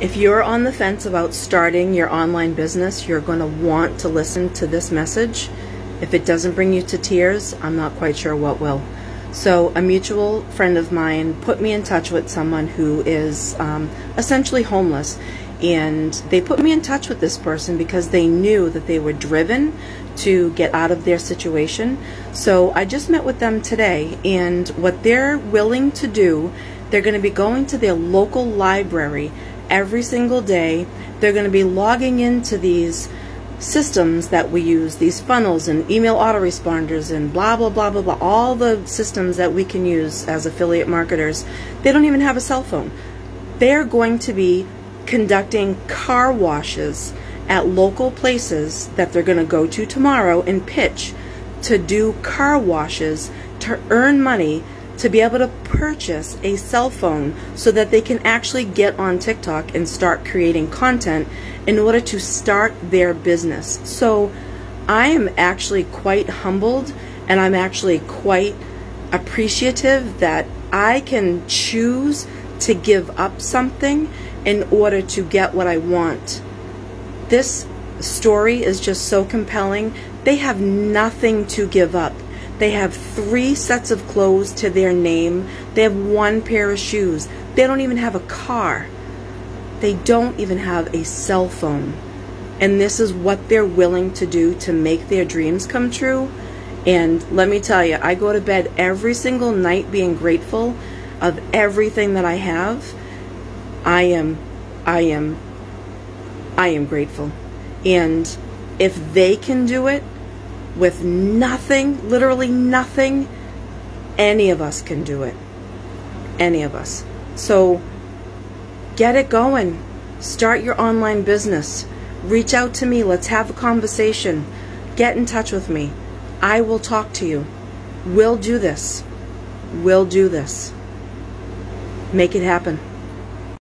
If you're on the fence about starting your online business, you're going to want to listen to this message. If it doesn't bring you to tears, I'm not quite sure what will. So, a mutual friend of mine put me in touch with someone who is um, essentially homeless. And they put me in touch with this person because they knew that they were driven to get out of their situation. So, I just met with them today, and what they're willing to do, they're going to be going to their local library every single day. They're going to be logging into these systems that we use, these funnels and email autoresponders and blah, blah, blah, blah, blah, all the systems that we can use as affiliate marketers. They don't even have a cell phone. They're going to be conducting car washes at local places that they're going to go to tomorrow and pitch to do car washes to earn money to be able to purchase a cell phone so that they can actually get on TikTok and start creating content in order to start their business. So I am actually quite humbled and I'm actually quite appreciative that I can choose to give up something in order to get what I want. This story is just so compelling. They have nothing to give up. They have three sets of clothes to their name. They have one pair of shoes. They don't even have a car. They don't even have a cell phone. And this is what they're willing to do to make their dreams come true. And let me tell you, I go to bed every single night being grateful of everything that I have. I am, I am, I am grateful. And if they can do it, with nothing, literally nothing, any of us can do it. Any of us. So get it going. Start your online business. Reach out to me. Let's have a conversation. Get in touch with me. I will talk to you. We'll do this. We'll do this. Make it happen.